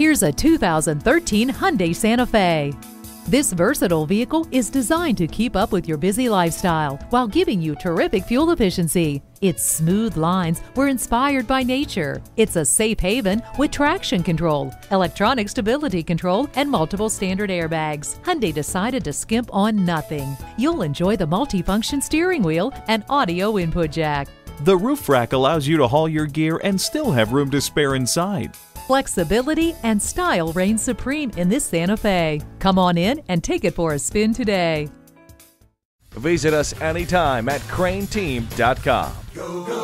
Here's a 2013 Hyundai Santa Fe. This versatile vehicle is designed to keep up with your busy lifestyle while giving you terrific fuel efficiency. Its smooth lines were inspired by nature. It's a safe haven with traction control, electronic stability control, and multiple standard airbags. Hyundai decided to skimp on nothing. You'll enjoy the multifunction steering wheel and audio input jack. The roof rack allows you to haul your gear and still have room to spare inside. Flexibility and style reign supreme in this Santa Fe. Come on in and take it for a spin today. Visit us anytime at crainteam.com. Go, go.